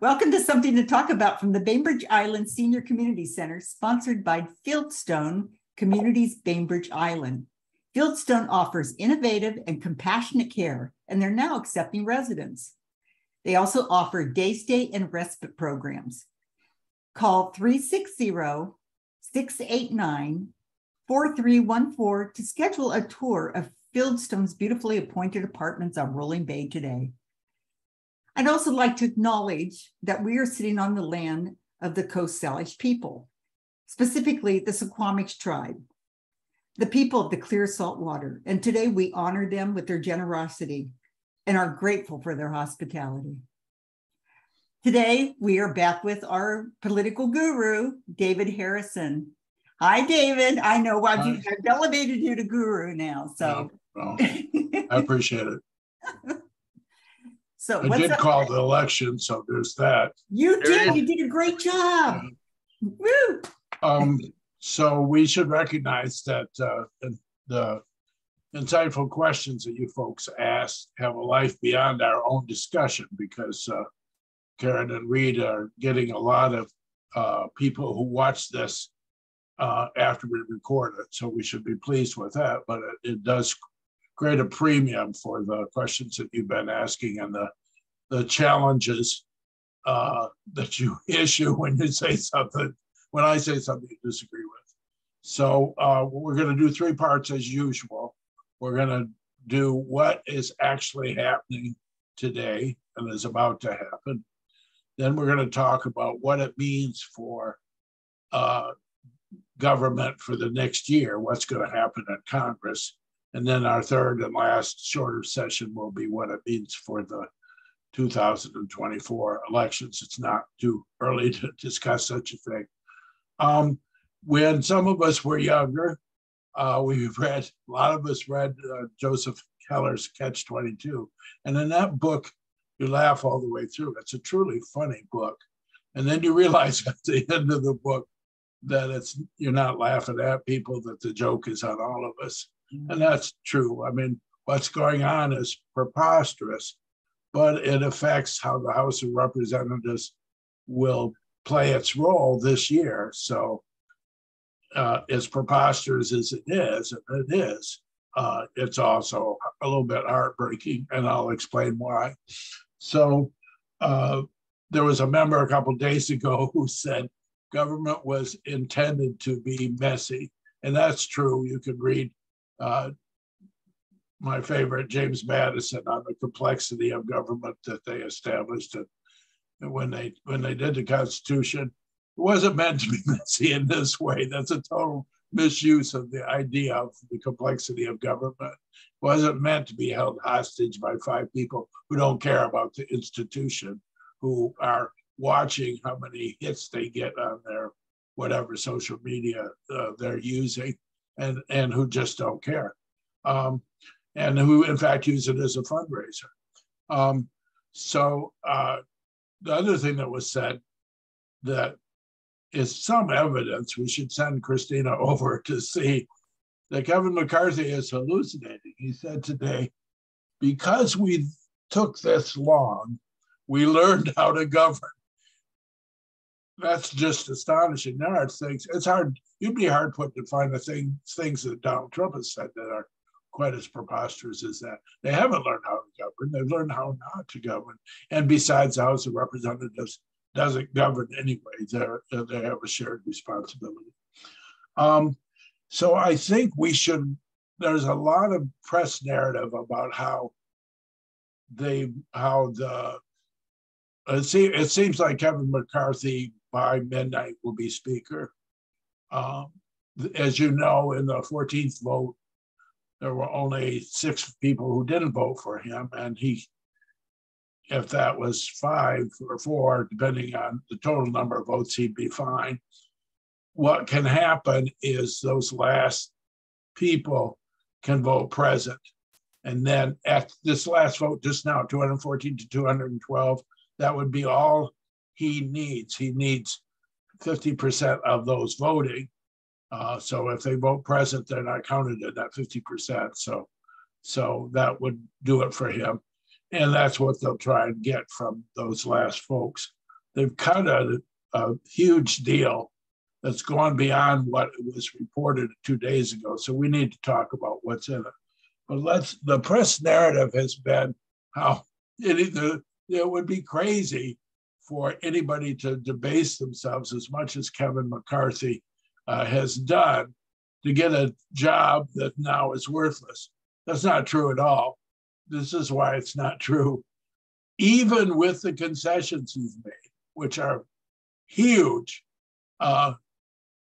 Welcome to Something to Talk About from the Bainbridge Island Senior Community Center, sponsored by Fieldstone Communities Bainbridge Island. Fieldstone offers innovative and compassionate care, and they're now accepting residents. They also offer day stay and respite programs. Call 360 689 4314 to schedule a tour of Fieldstone's beautifully appointed apartments on Rolling Bay today. I'd also like to acknowledge that we are sitting on the land of the Coast Salish people, specifically the Suquamish tribe, the people of the clear salt water. And today we honor them with their generosity and are grateful for their hospitality. Today we are back with our political guru, David Harrison. Hi, David. I know I've, I've elevated you to guru now. So oh, well, I appreciate it. So I did up? call the election, so there's that. You did. You did a great job. Woo! Um, so we should recognize that uh, the insightful questions that you folks asked have a life beyond our own discussion because uh, Karen and Reed are getting a lot of uh, people who watch this uh, after we record it. So we should be pleased with that. But it, it does create a premium for the questions that you've been asking and the, the challenges uh, that you issue when you say something, when I say something you disagree with. So uh, we're going to do three parts as usual. We're going to do what is actually happening today and is about to happen. Then we're going to talk about what it means for uh, government for the next year, what's going to happen in Congress. And then our third and last shorter session will be what it means for the 2024 elections. It's not too early to discuss such a thing. Um, when some of us were younger, uh, we've read, a lot of us read uh, Joseph Heller's Catch 22. And in that book, you laugh all the way through. It's a truly funny book. And then you realize at the end of the book that it's you're not laughing at people, that the joke is on all of us. And that's true. I mean, what's going on is preposterous, but it affects how the House of Representatives will play its role this year. So, uh, as preposterous as it is, it is, uh, it's also a little bit heartbreaking, and I'll explain why. So, uh, there was a member a couple days ago who said government was intended to be messy, and that's true. You can read uh, my favorite, James Madison, on the complexity of government that they established. And, when they when they did the Constitution, it wasn't meant to be messy in this way. That's a total misuse of the idea of the complexity of government. It wasn't meant to be held hostage by five people who don't care about the institution, who are watching how many hits they get on their whatever social media uh, they're using and, and who just don't care. Um, and who, in fact, use it as a fundraiser. Um, so uh, the other thing that was said that is some evidence we should send Christina over to see that Kevin McCarthy is hallucinating. He said today, because we took this long, we learned how to govern that's just astonishing. There are things. It's hard. You'd be hard put to find the thing things that Donald Trump has said that are quite as preposterous as that. They haven't learned how to govern. They've learned how not to govern. And besides, the House of Representatives doesn't govern anyway. They're, they have a shared responsibility. Um, so I think we should. There's a lot of press narrative about how they how the it, see, it seems like Kevin McCarthy by midnight will be Speaker. Um, as you know, in the 14th vote, there were only six people who didn't vote for him, and he, if that was five or four, depending on the total number of votes, he'd be fine. What can happen is those last people can vote present. And then at this last vote just now, 214 to 212, that would be all he needs. He needs 50% of those voting. Uh, so if they vote present, they're not counted in that 50%. So, so that would do it for him. And that's what they'll try and get from those last folks. they've cut a, a huge deal that's gone beyond what was reported two days ago. So we need to talk about what's in it. But let's the press narrative has been how it either it would be crazy for anybody to debase themselves as much as Kevin McCarthy uh, has done to get a job that now is worthless. That's not true at all. This is why it's not true. Even with the concessions he's made, which are huge, uh,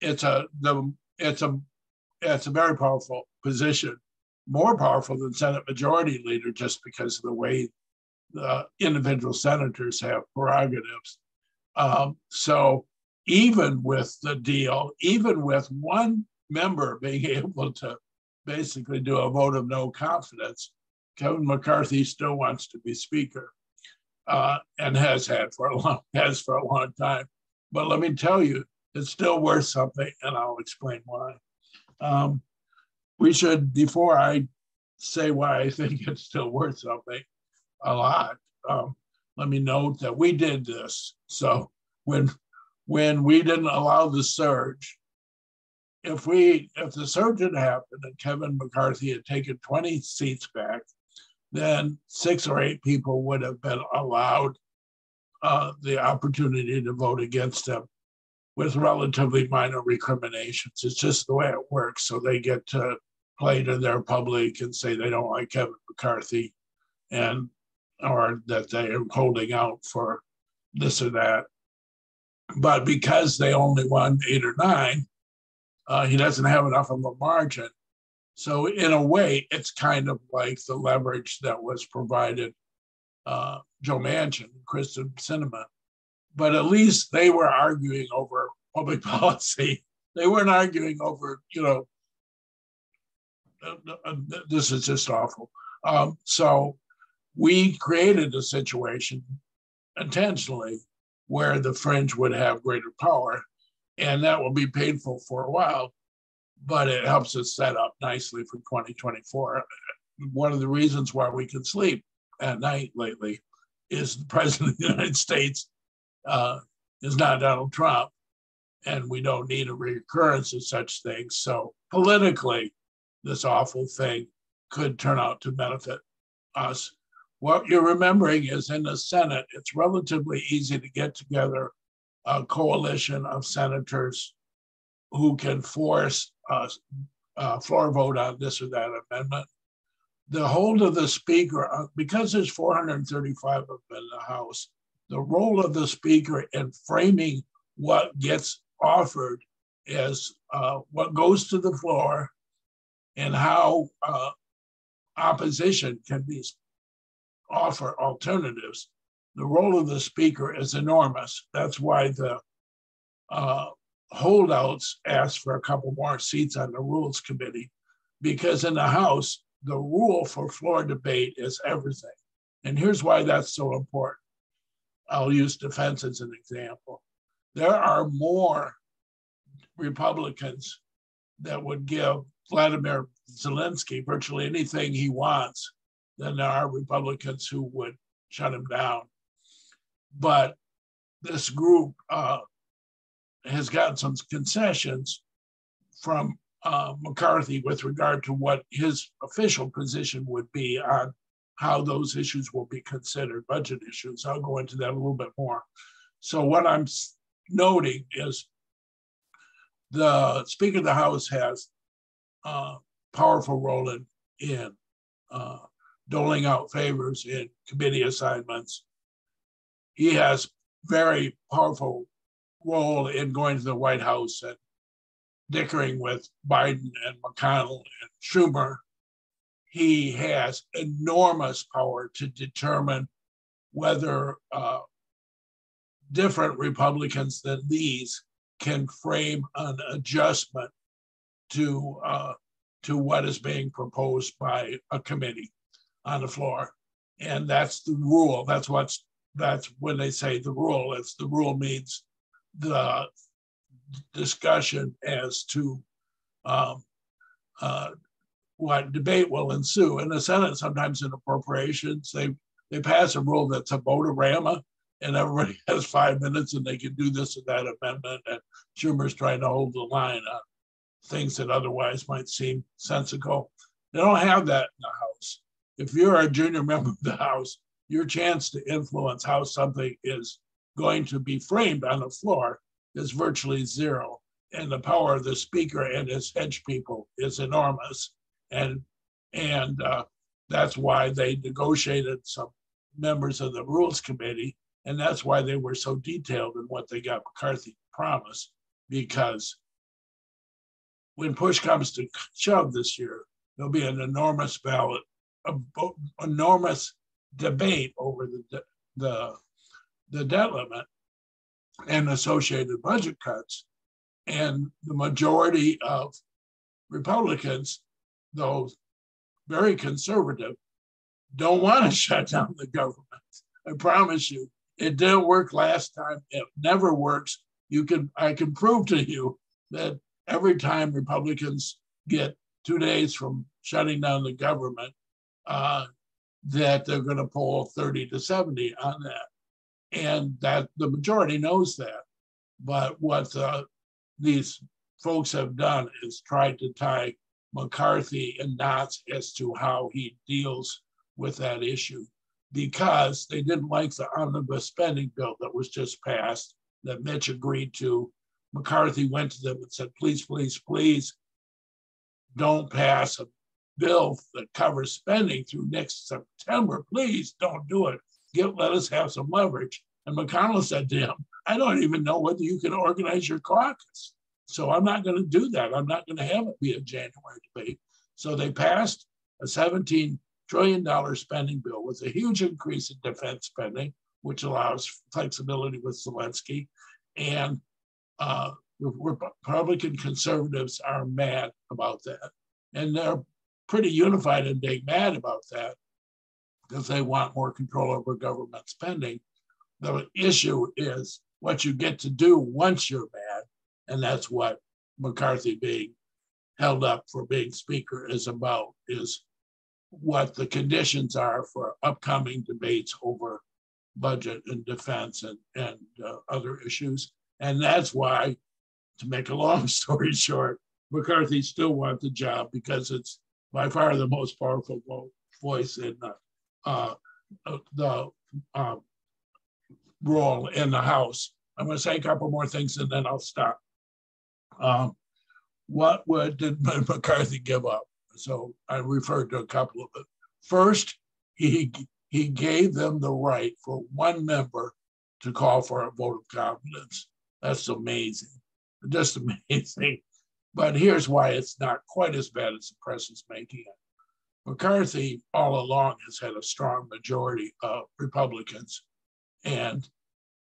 it's a the it's a it's a very powerful position, more powerful than Senate Majority Leader, just because of the way the individual senators have prerogatives. Um, so even with the deal, even with one member being able to basically do a vote of no confidence, Kevin McCarthy still wants to be Speaker, uh, and has had for a long has for a long time. But let me tell you, it's still worth something, and I'll explain why. Um, we should, before I say why I think it's still worth something, a lot. Um, let me note that we did this. So when when we didn't allow the surge, if we if the surge had happened and Kevin McCarthy had taken 20 seats back, then six or eight people would have been allowed uh, the opportunity to vote against him with relatively minor recriminations. It's just the way it works. So they get to play to their public and say they don't like Kevin McCarthy and or that they are holding out for this or that. But because they only won eight or nine, uh, he doesn't have enough of a margin. So in a way, it's kind of like the leverage that was provided uh, Joe Manchin, Kyrsten Sinema. But at least they were arguing over public policy. They weren't arguing over, you know, uh, uh, this is just awful. Um, so we created a situation intentionally where the fringe would have greater power, and that will be painful for a while, but it helps us set up nicely for 2024. One of the reasons why we can sleep at night lately is the president of the United States uh, is not Donald Trump, and we don't need a recurrence of such things. So politically, this awful thing could turn out to benefit us what you're remembering is in the Senate, it's relatively easy to get together a coalition of senators who can force a, a floor vote on this or that amendment. The hold of the speaker, uh, because there's 435 of them in the House, the role of the speaker in framing what gets offered is uh, what goes to the floor and how uh, opposition can be offer alternatives. The role of the speaker is enormous. That's why the uh, holdouts asked for a couple more seats on the Rules Committee, because in the House, the rule for floor debate is everything. And here's why that's so important. I'll use defense as an example. There are more Republicans that would give Vladimir Zelensky virtually anything he wants than there are Republicans who would shut him down. But this group uh, has gotten some concessions from uh, McCarthy with regard to what his official position would be on how those issues will be considered, budget issues. I'll go into that a little bit more. So, what I'm noting is the Speaker of the House has a powerful role in, in uh, doling out favors in committee assignments. He has very powerful role in going to the White House and dickering with Biden and McConnell and Schumer. He has enormous power to determine whether uh, different Republicans than these can frame an adjustment to uh, to what is being proposed by a committee on the floor. And that's the rule. That's what's that's when they say the rule. It's the rule means the discussion as to um, uh, what debate will ensue. In the Senate, sometimes in appropriations, they they pass a rule that's a vote-a-rama. and everybody has five minutes and they can do this or that amendment. And Schumer's trying to hold the line on things that otherwise might seem sensible. They don't have that in the House. If you're a junior member of the House, your chance to influence how something is going to be framed on the floor is virtually zero. And the power of the speaker and his hedge people is enormous. And and uh, that's why they negotiated some members of the Rules Committee and that's why they were so detailed in what they got McCarthy to promise, because when push comes to shove this year, there'll be an enormous ballot, enormous debate over the, the, the debt limit and associated budget cuts. And the majority of Republicans, though very conservative, don't want to shut down the government. I promise you, it didn't work last time. It never works. You can I can prove to you that every time Republicans get two days from shutting down the government, uh, that they're going to pull 30 to 70 on that. And that the majority knows that. But what uh, these folks have done is tried to tie McCarthy in knots as to how he deals with that issue because they didn't like the omnibus spending bill that was just passed that Mitch agreed to. McCarthy went to them and said, please, please, please don't pass a bill that covers spending through next September. Please don't do it. Get, let us have some leverage. And McConnell said to him, I don't even know whether you can organize your caucus. So I'm not going to do that. I'm not going to have it be a January debate. So they passed a 17 trillion dollar spending bill with a huge increase in defense spending, which allows flexibility with Zelensky. And uh, Republican conservatives are mad about that. And they're pretty unified in being mad about that because they want more control over government spending. The issue is what you get to do once you're mad. And that's what McCarthy being held up for being speaker is about, is what the conditions are for upcoming debates over budget and defense and, and uh, other issues. And that's why, to make a long story short, McCarthy still wants the job because it's by far the most powerful voice in the, uh, uh, the uh, role in the House. I'm going to say a couple more things and then I'll stop. Um, what would did McCarthy give up? So I referred to a couple of it. First, he, he gave them the right for one member to call for a vote of confidence. That's amazing, just amazing. But here's why it's not quite as bad as the press is making it. McCarthy all along has had a strong majority of Republicans, and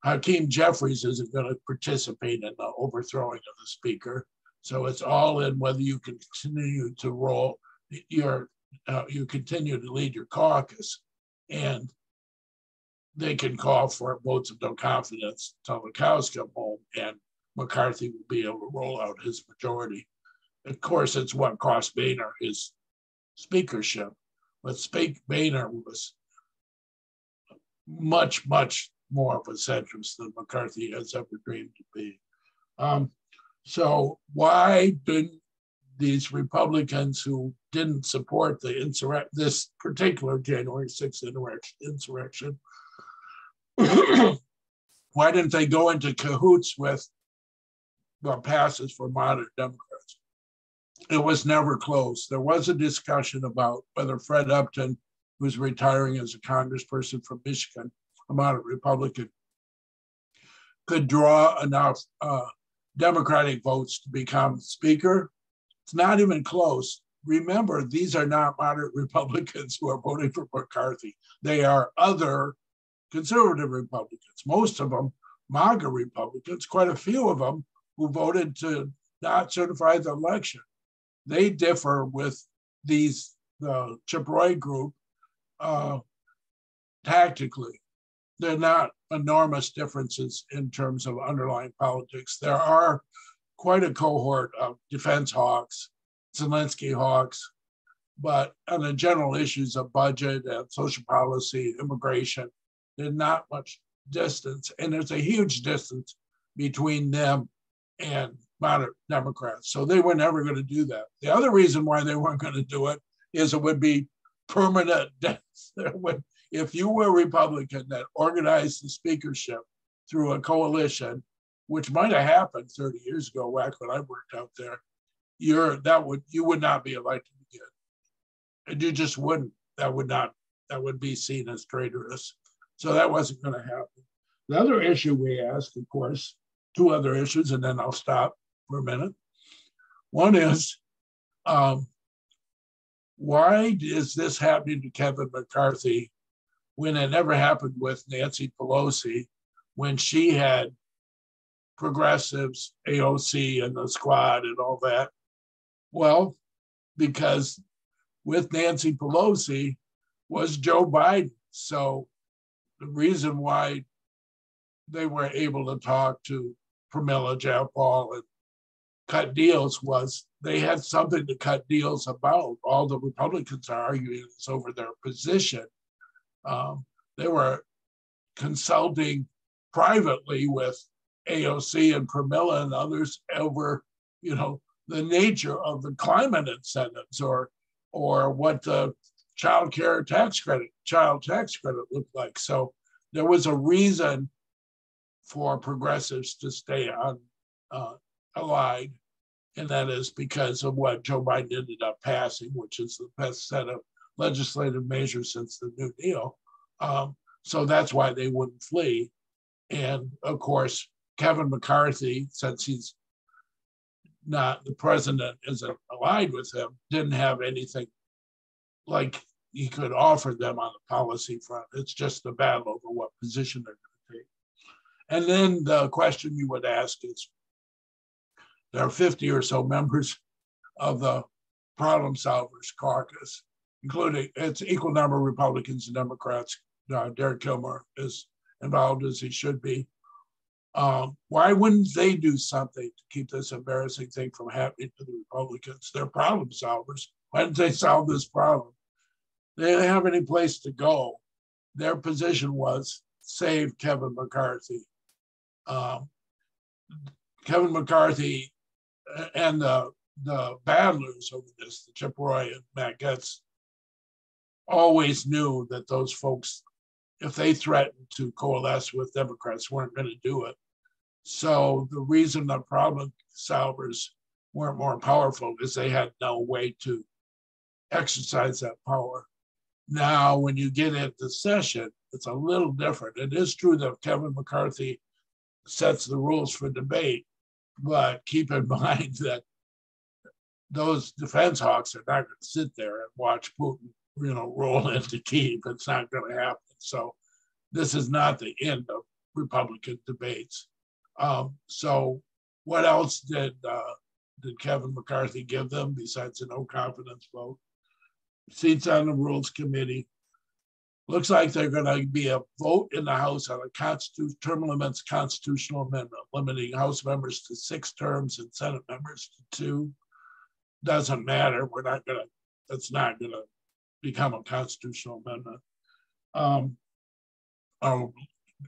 Hakeem Jeffries isn't going to participate in the overthrowing of the speaker. So it's all in whether you continue to roll your, uh, you continue to lead your caucus and they can call for votes of no confidence until the cows come home and McCarthy will be able to roll out his majority. Of course, it's what cost Boehner his speakership, but Speak Boehner was much, much more of a centrist than McCarthy has ever dreamed to be. Um, so why didn't these Republicans who didn't support the insurrection, this particular January 6th insurrection, why didn't they go into cahoots with passes for moderate Democrats? It was never close. There was a discussion about whether Fred Upton, who's retiring as a congressperson from Michigan, a moderate Republican, could draw enough uh, Democratic votes to become Speaker. It's not even close. Remember, these are not moderate Republicans who are voting for McCarthy. They are other conservative Republicans, most of them MAGA Republicans, quite a few of them who voted to not certify the election. They differ with these, the Chip Roy group, uh, tactically. They're not enormous differences in terms of underlying politics. There are quite a cohort of defense hawks, Zelensky hawks, but on the general issues of budget and social policy, immigration, there's not much distance, and there's a huge distance between them and moderate Democrats. So they were never going to do that. The other reason why they weren't going to do it is it would be permanent death. if you were a Republican that organized the speakership through a coalition, which might have happened 30 years ago, back when I worked out there, you're that would you would not be elected again. And you just wouldn't. That would not that would be seen as traitorous. So that wasn't going to happen. The other issue we asked, of course, two other issues, and then I'll stop for a minute. One is um, why is this happening to Kevin McCarthy when it never happened with Nancy Pelosi when she had progressives, AOC, and the squad and all that? Well, because with Nancy Pelosi was Joe Biden. So the reason why they were able to talk to Pramila Jayapal and cut deals was they had something to cut deals about. All the Republicans are arguing is over their position. Um, they were consulting privately with AOC and Pramila and others over, you know, the nature of the climate incentives or or what the child care tax credit, child tax credit looked like. So there was a reason for progressives to stay on uh, allied, and that is because of what Joe Biden ended up passing, which is the best set of legislative measures since the New Deal. Um, so that's why they wouldn't flee. And of course, Kevin McCarthy, since he's not the president isn't allied with him, didn't have anything like he could offer them on the policy front. It's just a battle over what position they're going. And then the question you would ask is there are 50 or so members of the Problem Solvers Caucus, including it's equal number of Republicans and Democrats. Uh, Derek Kilmer is involved as he should be. Um, why wouldn't they do something to keep this embarrassing thing from happening to the Republicans? They're problem solvers. Why didn't they solve this problem? They didn't have any place to go. Their position was save Kevin McCarthy. Um, Kevin McCarthy and the the battlers over this, the Chip Roy and Matt Gaetz, always knew that those folks, if they threatened to coalesce with Democrats, weren't going to do it. So the reason the problem solvers weren't more powerful is they had no way to exercise that power. Now, when you get into session, it's a little different. It is true that Kevin McCarthy sets the rules for debate, but keep in mind that those defense hawks are not going to sit there and watch Putin, you know, roll into Kiev. It's not going to happen. So this is not the end of Republican debates. Um, so what else did uh, did Kevin McCarthy give them besides a no confidence vote? Seats on the Rules Committee. Looks like they're going to be a vote in the House on a term limits constitutional amendment, limiting House members to six terms and Senate members to two. Doesn't matter. We're not going to. That's not going to become a constitutional amendment. Um, a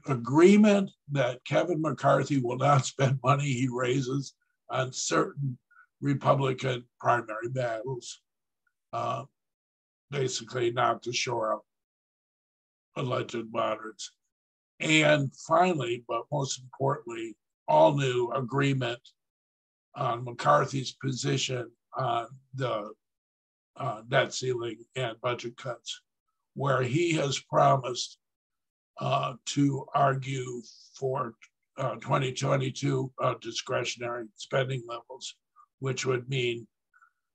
agreement that Kevin McCarthy will not spend money he raises on certain Republican primary battles. Uh, basically, not to shore up alleged moderates. And finally, but most importantly, all new agreement on McCarthy's position on the uh, debt ceiling and budget cuts, where he has promised uh, to argue for uh, 2022 uh, discretionary spending levels, which would mean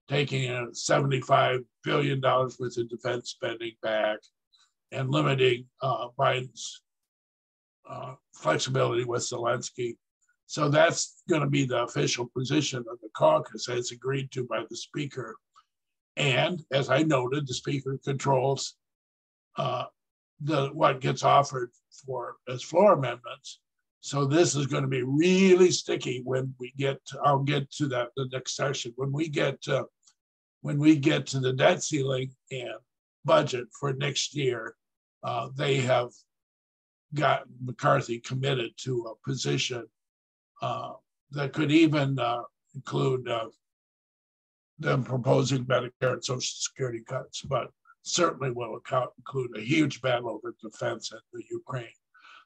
taking $75 billion worth of defense spending back and limiting uh, Biden's uh, flexibility with Zelensky. So that's going to be the official position of the caucus as agreed to by the speaker. And as I noted, the speaker controls uh, the what gets offered for as floor amendments. So this is going to be really sticky when we get. To, I'll get to that the next session when we get to, when we get to the debt ceiling and budget for next year. Uh, they have got McCarthy committed to a position uh, that could even uh, include uh, them proposing Medicare and Social Security cuts, but certainly will account, include a huge battle over defense in the Ukraine.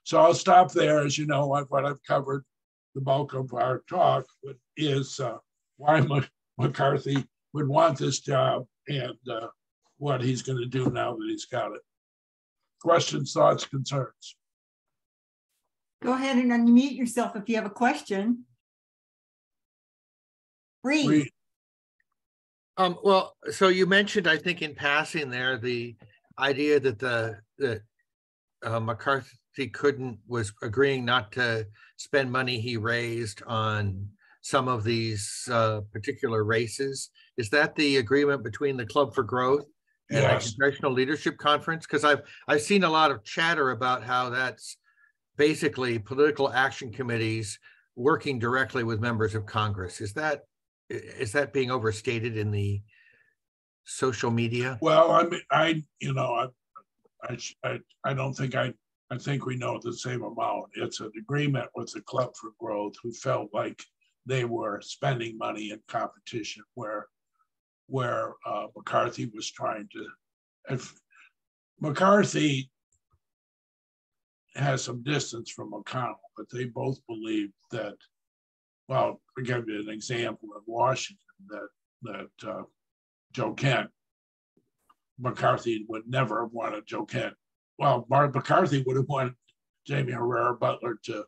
So I'll stop there. As you know, what I've covered the bulk of our talk is uh, why McCarthy would want this job and uh, what he's going to do now that he's got it. Questions, thoughts, concerns? Go ahead and unmute yourself if you have a question. Breathe. Um, well, so you mentioned, I think, in passing there, the idea that the that uh, McCarthy couldn't was agreeing not to spend money he raised on some of these uh, particular races. Is that the agreement between the Club for Growth and yes. the Congressional Leadership Conference? Because I've I've seen a lot of chatter about how that's basically political action committees working directly with members of Congress. Is that is that being overstated in the social media? Well, I mean, I you know, I I I, I don't think I I think we know the same amount. It's an agreement with the Club for Growth, who felt like they were spending money in competition, where where uh, McCarthy was trying to. If McCarthy has some distance from McConnell, but they both believe that well, I'll give you an example in Washington that that uh, Joe Kent, McCarthy would never have wanted Joe Kent. Well, Mark McCarthy would have wanted Jaime Herrera Beutler to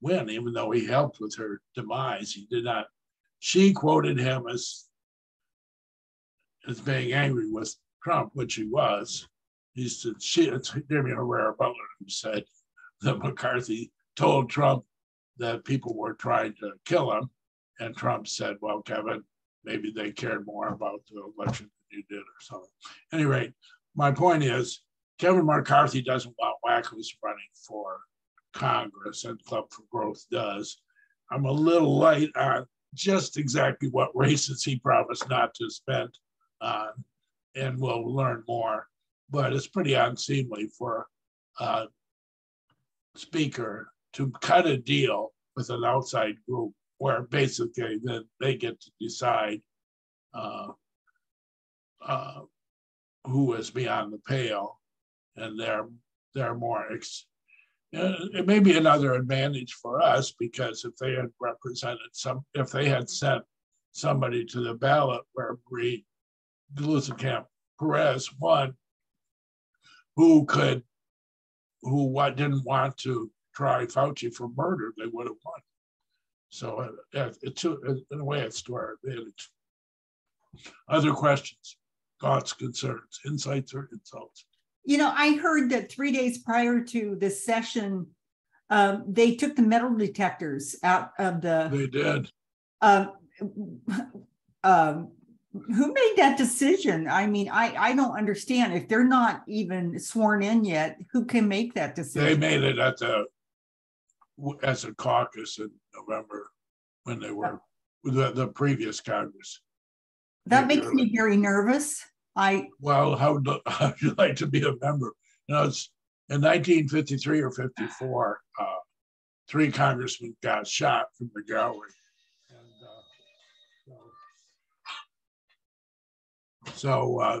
win, even though he helped with her demise. He did not. She quoted him as as being angry with Trump, which he was. He said, she, it's Jaime Herrera Beutler who said that McCarthy told Trump that people were trying to kill him. And Trump said, well, Kevin, maybe they cared more about the election than you did or something. At any rate, my point is Kevin McCarthy doesn't want wackos running for Congress, and Club for Growth does. I'm a little light on just exactly what races he promised not to spend on, and we'll learn more. But it's pretty unseemly for a speaker to cut a deal with an outside group where basically then they get to decide uh, uh, who is beyond the pale, and they're they're more. Ex- it may be another advantage for us because if they had represented some, if they had sent somebody to the ballot where Marie Gluesenkamp Perez won, who could, who what didn't want to try Fauci for murder, they would have won. So uh, it's in a way, it's to our advantage. Other questions, thoughts, concerns, insights, or insults? You know, I heard that three days prior to this session, um, they took the metal detectors out of the. They did. Um, um, who made that decision? I mean, I I don't understand. If they're not even sworn in yet, who can make that decision? They made it at the as a caucus in November when they were with the, the previous Congress. That makes me very nervous. I well, how do how would you like to be a member? You know, it's in 1953 or 54, uh, three congressmen got shot from the gallery. So uh,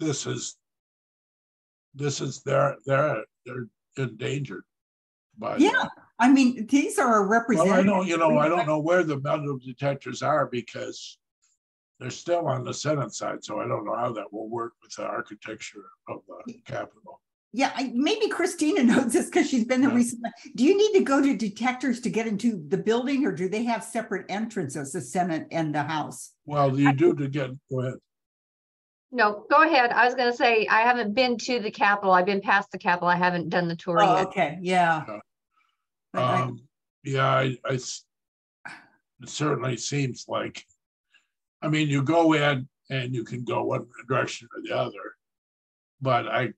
this is this is they're they're they're endangered by yeah I mean, these are representative. Well, I don't, you know, I don't know where the metal detectors are because they're still on the Senate side. So I don't know how that will work with the architecture of the Capitol. Yeah, I, maybe Christina knows this because she's been there yeah. recently. Do you need to go to detectors to get into the building, or do they have separate entrances, the Senate and the House? Well, you do to get. Go ahead. No, go ahead. I was going to say I haven't been to the Capitol. I've been past the Capitol. I haven't done the tour oh, yet. Okay, yeah. yeah. Um, yeah, I, I, it certainly seems like, I mean, you go in and you can go one direction or the other, but I,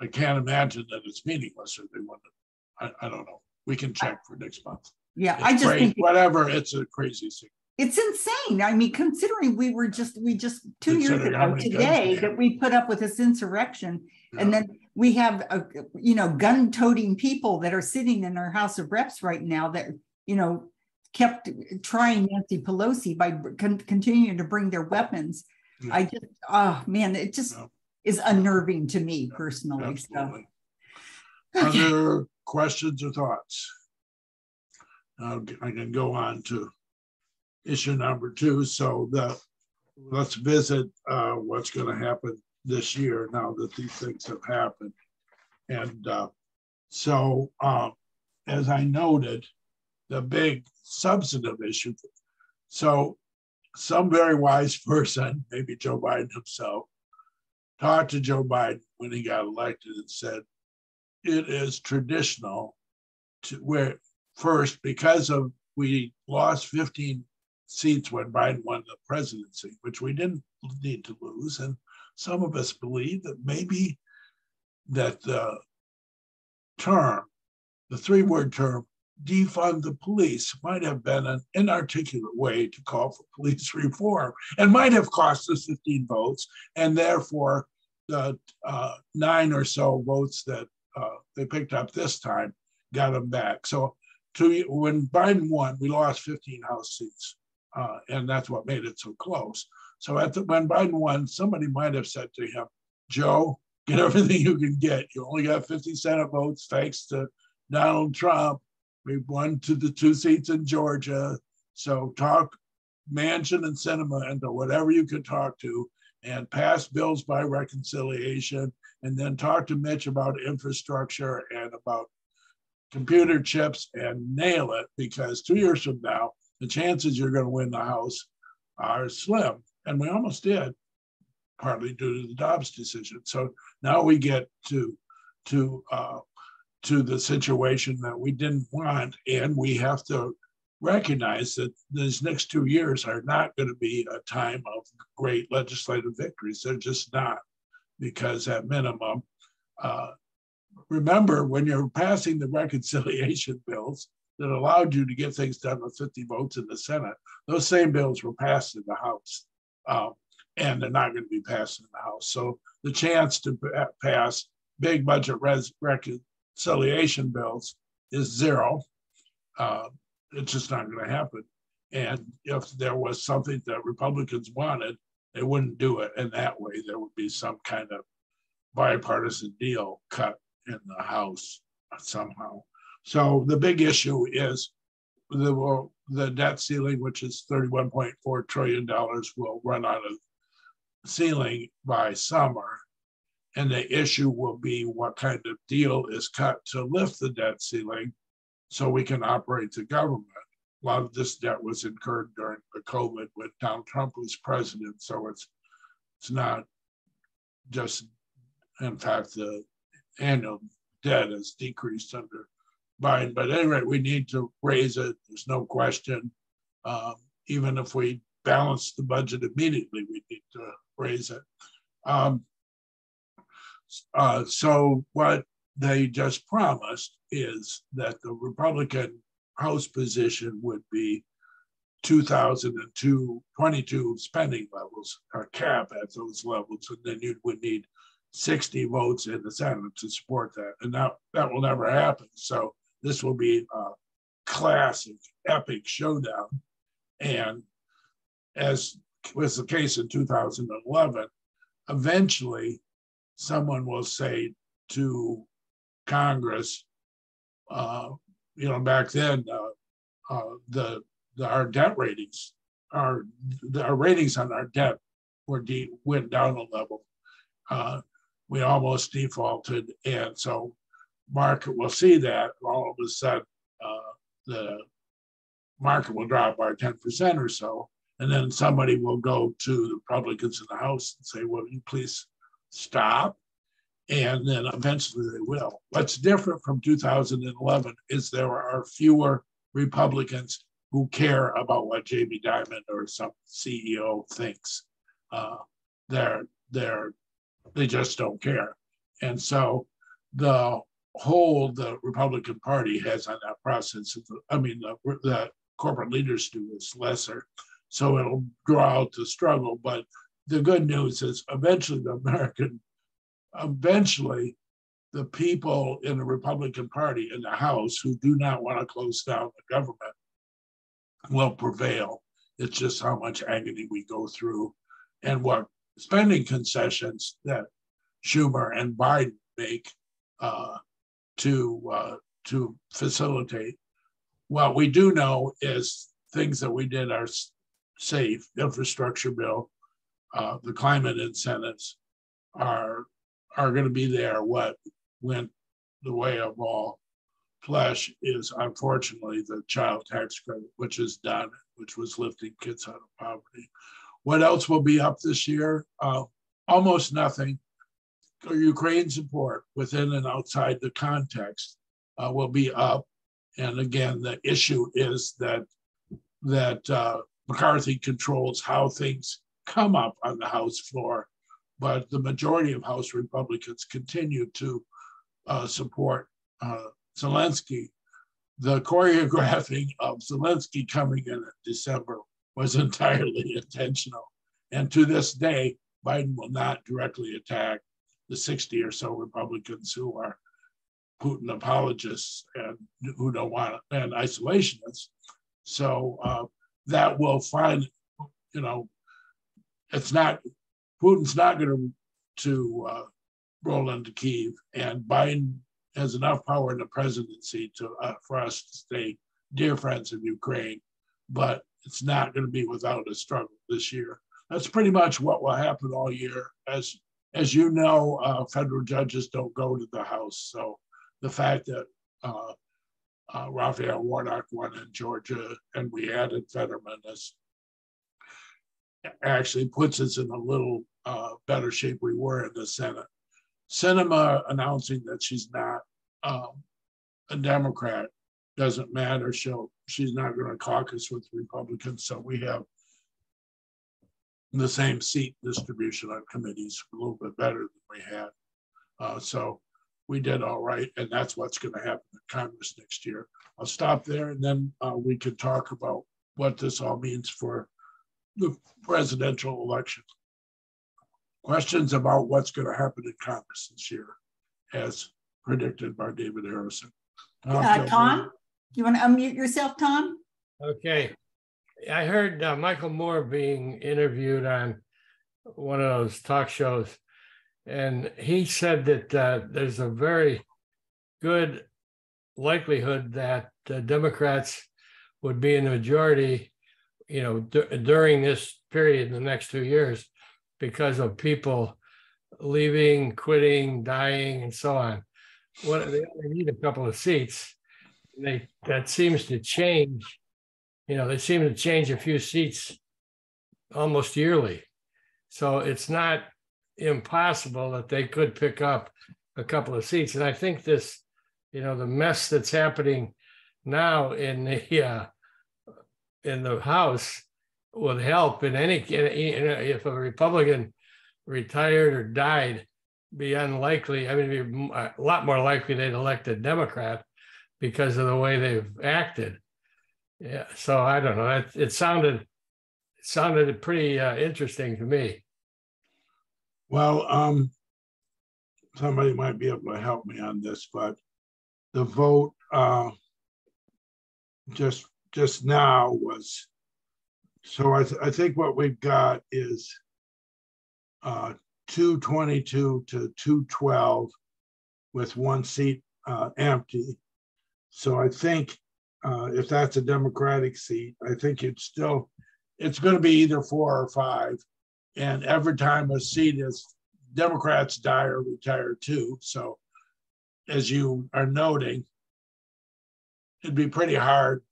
I can't imagine that it's meaningless or they want to, I, I don't know. We can check for next month. Yeah, it's I just crazy, think whatever. It's a crazy thing. It's insane. I mean, considering we were just we just two years ago today that we put up with this insurrection, yeah. and then we have, uh, you know, gun toting people that are sitting in our House of Reps right now that, you know, kept trying Nancy Pelosi by con- continuing to bring their weapons. Yeah. I just, oh man, it just is unnerving to me personally. So, Absolutely. okay. Other questions or thoughts? I can go on to issue number two. So the, let's visit uh, what's going to happen this year now that these things have happened. And uh, so, um, as I noted, the big substantive issue. So some very wise person, maybe Joe Biden himself, talked to Joe Biden when he got elected and said, it is traditional to where first, because of we lost 15 seats when Biden won the presidency, which we didn't need to lose. And some of us believe that maybe that the term, the three word term, defund the police might have been an inarticulate way to call for police reform and might have cost us 15 votes. And therefore, the uh, nine or so votes that uh, they picked up this time got them back. So to when Biden won, we lost 15 House seats, uh, and that's what made it so close. So at the, when Biden won, somebody might have said to him, "Joe, get everything you can get. You only got 50 Senate votes, thanks to Donald Trump. We won to the two seats in Georgia. So talk Manchin and Sinema into whatever you can talk to, and pass bills by reconciliation, and then talk to Mitch about infrastructure and about computer chips and nail it because two years from now, the chances you're going to win the House are slim. And we almost did, partly due to the Dobbs decision. So now we get to to uh, to the situation that we didn't want, and we have to recognize that these next two years are not going to be a time of great legislative victories. They're just not, because at minimum, uh, remember when you're passing the reconciliation bills that allowed you to get things done with 50 votes in the Senate, those same bills were passed in the House. Um, and they're not going to be passed in the House. So the chance to pass big budget res- reconciliation bills is zero. Uh, it's just not going to happen. And if there was something that Republicans wanted, they wouldn't do it in that way. There would be some kind of bipartisan deal cut in the House somehow. So the big issue is the the debt ceiling, which is thirty-one point four trillion dollars, will run out of ceiling by summer. And the issue will be what kind of deal is cut to lift the debt ceiling so we can operate the government. A lot of this debt was incurred during the COVID when Donald Trump was president. So it's it's not just in fact the annual debt has decreased under Biden. But anyway, we need to raise it. There's no question. Um, even if we balance the budget immediately, we need to raise it. Um, uh, so what they just promised is that the Republican House position would be 2002, 22 spending levels, or cap at those levels, and then you would need 60 votes in the Senate to support that. And that, that will never happen. So this will be a classic, epic showdown. And as was the case in 2011, eventually someone will say to Congress, uh, you know, back then, uh, uh, the, the our debt ratings, our the, our ratings on our debt were de- went down a level. Uh, we almost defaulted, and so market will see that all of a sudden uh, the market will drop by 10% or so. And then somebody will go to the Republicans in the House and say, Will you please stop? And then eventually they will. What's different from 2011 is there are fewer Republicans who care about what Jamie Dimon or some CEO thinks. Uh, they're, they're, they just don't care. And so the hold the Republican Party has on that process, I mean, the, the corporate leaders do is lesser. So it'll draw out the struggle. But the good news is eventually the American, eventually the people in the Republican Party in the House who do not want to close down the government will prevail. It's just how much agony we go through and what spending concessions that Schumer and Biden make uh, to uh, to facilitate. What we do know is things that we did are safe. Infrastructure bill, uh, the climate incentives are are going to be there. What went the way of all flesh is unfortunately the child tax credit, which is done, which was lifting kids out of poverty. What else will be up this year? Uh, almost nothing. Ukraine support within and outside the context uh, will be up. And again, the issue is that that uh, McCarthy controls how things come up on the House floor, but the majority of House Republicans continue to uh, support uh, Zelensky. The choreographing of Zelensky coming in in December was entirely intentional. And to this day, Biden will not directly attack the 60 or so Republicans who are Putin apologists and who don't want and isolationists. So uh, that will find, you know, it's not Putin's not going to to uh, roll into Kiev, and Biden has enough power in the presidency to uh, for us to stay dear friends of Ukraine, but it's not going to be without a struggle this year. That's pretty much what will happen all year. As as you know, uh, federal judges don't go to the House, so the fact that uh, uh, Raphael Warnock won in Georgia and we added Fetterman is actually puts us in a little uh, better shape we were in the Senate. Sinema announcing that she's not um, a Democrat doesn't matter. She'll she's not going to caucus with Republicans, so we have the same seat distribution on committees, a little bit better than we had. Uh, so we did all right, and that's what's going to happen in Congress next year. I'll stop there, and then uh, we can talk about what this all means for the presidential election. Questions about what's going to happen in Congress this year, as predicted by David Harrison. Uh, Tom, you want to unmute yourself, Tom? Okay. I heard uh, Michael Moore being interviewed on one of those talk shows, and he said that uh, there's a very good likelihood that Democrats would be in the majority, you know, d- during this period in the next two years because of people leaving, quitting, dying, and so on. What they only need a couple of seats. They that seems to change. You know, they seem to change a few seats almost yearly. So it's not impossible that they could pick up a couple of seats. And I think this, you know, the mess that's happening now in the uh, in the House would help in any if a Republican retired or died, be unlikely. I mean, be a lot more likely they'd elect a Democrat because of the way they've acted. Yeah, so I don't know. It, it sounded it sounded pretty uh, interesting to me. Well, um, somebody might be able to help me on this, but the vote uh, just just now was so I, th- I think what we've got is uh, 222 to 212 with one seat uh, empty. So I think uh, if that's a Democratic seat, I think it's still it's going to be either four or five. And every time a seat is Democrats die or retire too. So as you are noting, it'd be pretty hard.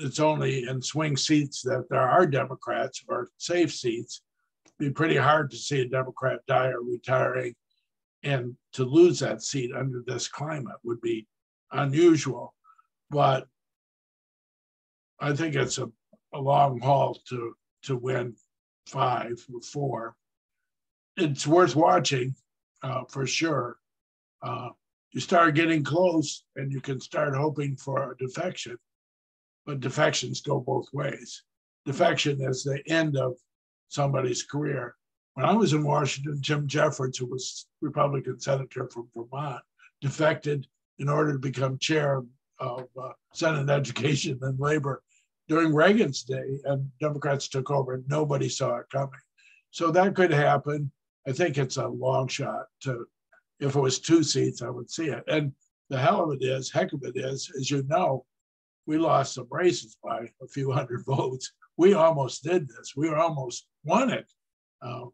It's only in swing seats that there are Democrats or safe seats. It'd be pretty hard to see a Democrat die or retiring. And to lose that seat under this climate would be unusual. But I think it's a, a long haul to to win five or four. It's worth watching uh, for sure. Uh, you start getting close and you can start hoping for a defection, but defections go both ways. Defection is the end of somebody's career. When I was in Washington, Jim Jeffords, who was Republican senator from Vermont, defected in order to become chair of uh, Senate Education and Labor during Reagan's day, and Democrats took over, nobody saw it coming. So that could happen. I think it's a long shot to, if it was two seats, I would see it. And the hell of it is, heck of it is, as you know, we lost some races by a few hundred votes. We almost did this. We almost won it. Uh,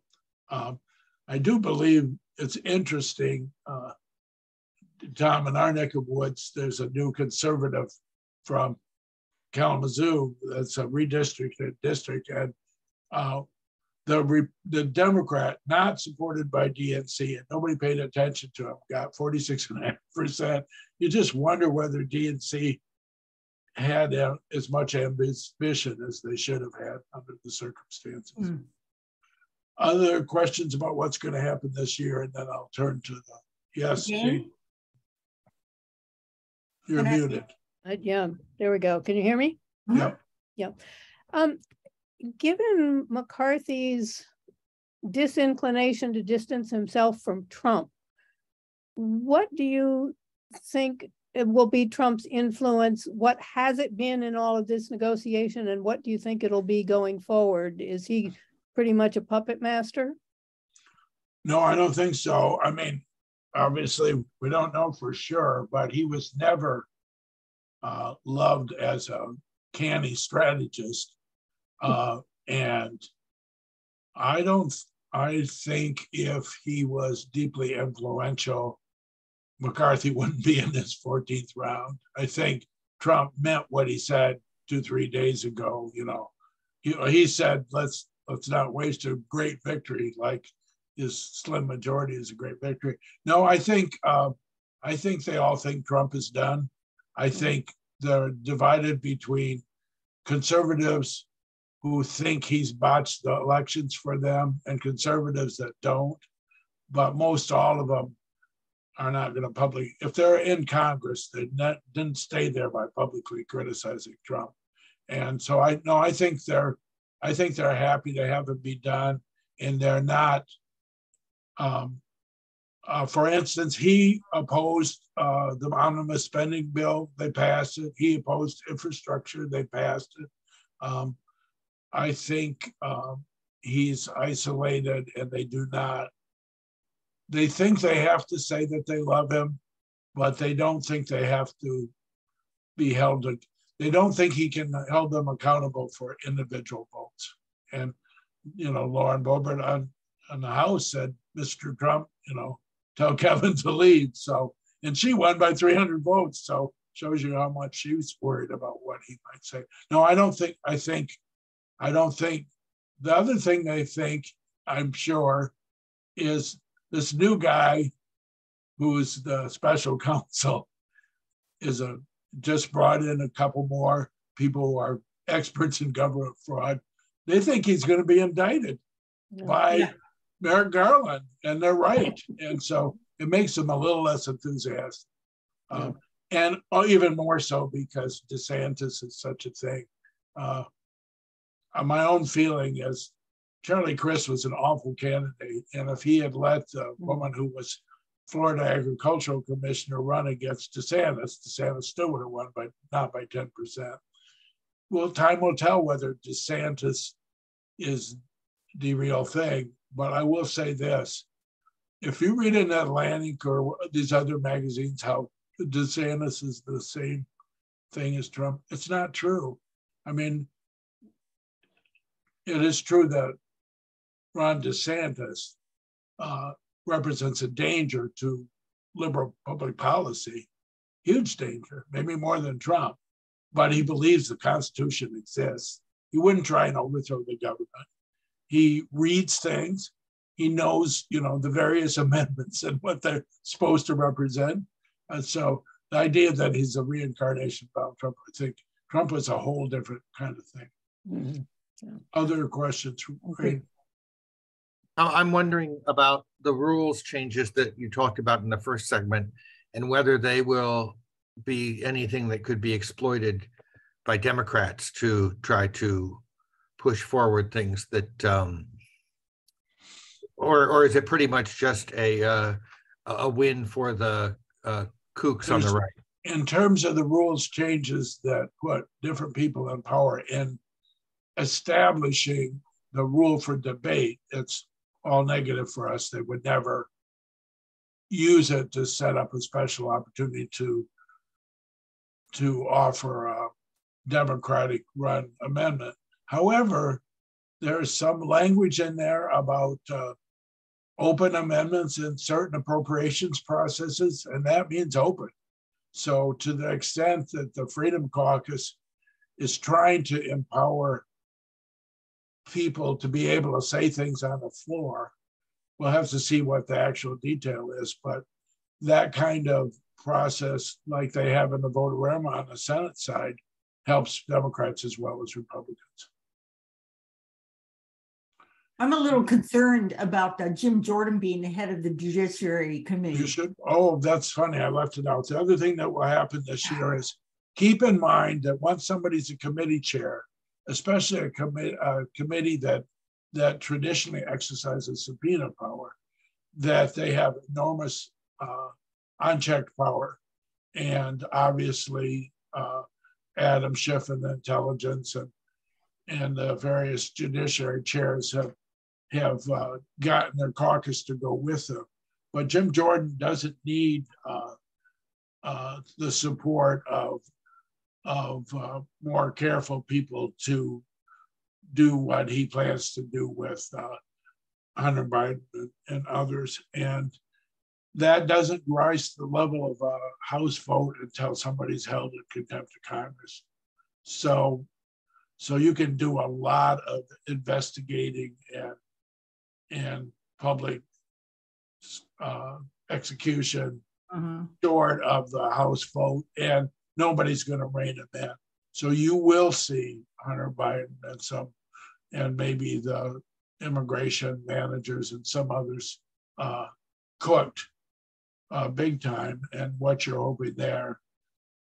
um, I do believe it's interesting. Uh, Tom, in our neck of woods, there's a new conservative from Kalamazoo that's a redistricted district, and uh, the the Democrat, not supported by DNC, and nobody paid attention to him, got 46.5%. You just wonder whether DNC had as much ambition as they should have had under the circumstances. Mm. Other questions about what's going to happen this year, and then I'll turn to the yes. Okay. You're Can muted. I, uh, yeah, there we go. Can you hear me? Yeah. Yeah. Um, given McCarthy's disinclination to distance himself from Trump, what do you think will be Trump's influence? What has it been in all of this negotiation, and what do you think it'll be going forward? Is he pretty much a puppet master? No, I don't think so. I mean, obviously, we don't know for sure, but he was never uh, loved as a canny strategist. Uh, and I don't, I think if he was deeply influential, McCarthy wouldn't be in this 14th round. I think Trump meant what he said two, three days ago. You know, he, he said, let's let's not waste a great victory like his slim majority is a great victory. No, I think uh, I think they all think Trump is done. I think they're divided between conservatives who think he's botched the elections for them and conservatives that don't. But most all of them are not going to publicly, if they're in Congress, they not, didn't stay there by publicly criticizing Trump. And so I no, I think they're, I think they're happy to have it be done, and they're not. Um, uh, for instance, he opposed uh, the omnibus spending bill. They passed it. He opposed infrastructure. They passed it. Um, I think um, he's isolated, and they do not they think they have to say that they love him, but they don't think they have to be held. They don't think he can hold them accountable for individual votes. And you know, Lauren Boebert on on the House said, "Mr. Trump, you know, tell Kevin to leave. So, and she won by 300 votes. So shows you how much she was worried about what he might say. No, I don't think. I think. I don't think. The other thing they think, I'm sure, is this new guy who's the special counsel is a just brought in a couple more people who are experts in government fraud. They think he's going to be indicted by yeah. Merrick Garland, and they're right. and so it makes them a little less enthusiastic. Um, and oh, even more so because DeSantis is such a thing. Uh, my own feeling is Charlie Crist was an awful candidate. And if he had let the hmm. woman who was Florida agricultural commissioner run against DeSantis, DeSantis still would have won, but not by 10%. Well, time will tell whether DeSantis is the real thing. But I will say this if you read in Atlantic or these other magazines how DeSantis is the same thing as Trump, it's not true. I mean, it is true that Ron DeSantis uh, represents a danger to liberal public policy, huge danger, maybe more than Trump. But he believes the Constitution exists. He wouldn't try and overthrow the government. He reads things. He knows, you know, the various amendments and what they're supposed to represent. And so the idea that he's a reincarnation of Donald Trump, I think Trump was a whole different kind of thing. Mm-hmm. Yeah. Other questions? Okay. I'm wondering about the rules changes that you talked about in the first segment and whether they will be anything that could be exploited by Democrats to try to push forward things that, um, or or is it pretty much just a uh, a win for the uh, kooks on the right. in terms of the rules changes that put different people in power in establishing the rule for debate, it's all negative for us. They would never use it to set up a special opportunity to to offer a democratic run amendment. However, there's some language in there about uh, open amendments in certain appropriations processes, and that means open. So to the extent that the Freedom Caucus is trying to empower people to be able to say things on the floor, we'll have to see what the actual detail is, but that kind of process, like they have in the vote-a-rama on the Senate side, helps Democrats as well as Republicans. I'm a little concerned about uh, Jim Jordan being the head of the Judiciary You Committee. should, oh, that's funny, I left it out. The other thing that will happen this year is keep in mind that once somebody's a committee chair, especially a committee, a committee that, that traditionally exercises subpoena power, that they have enormous uh, unchecked power. And obviously, uh, Adam Schiff and the intelligence and, and the various judiciary chairs have, have uh, gotten their caucus to go with them. But Jim Jordan doesn't need uh, uh, the support of, of uh, more careful people to do what he plans to do with uh, Hunter Biden and- others. And that doesn't rise to the level of a House vote until somebody's held in contempt of Congress. So, so you can do a lot of investigating and, and public uh, execution Mhm. short of the House vote, and nobody's going to rein him in. So you will see Hunter Biden and some, and maybe the immigration managers and some others uh, cooked uh, big time. And what you're hoping there